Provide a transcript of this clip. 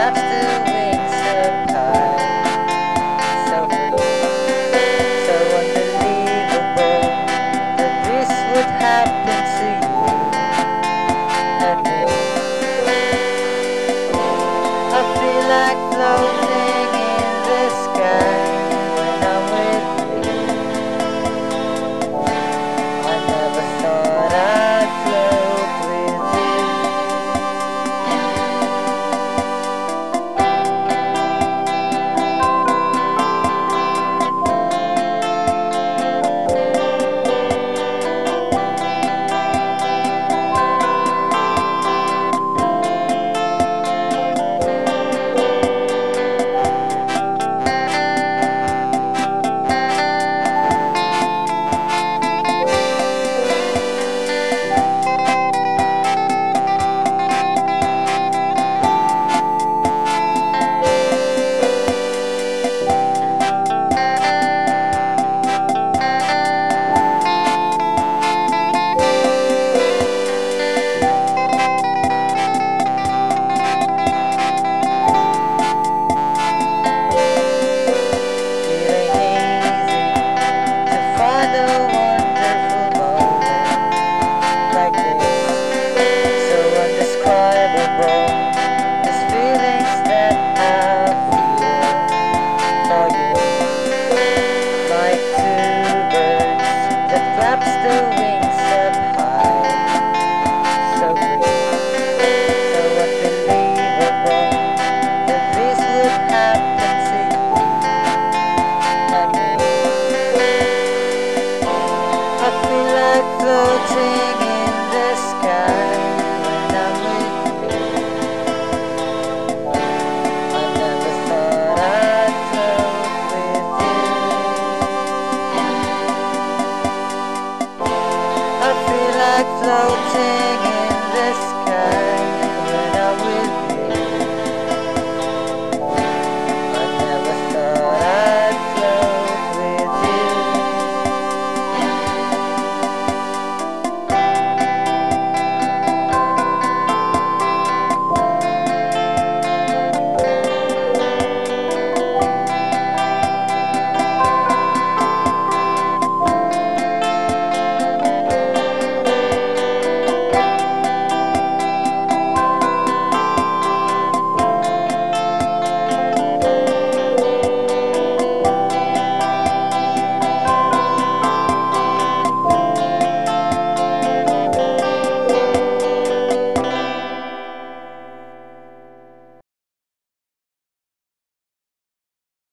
substance. like floating in the sky.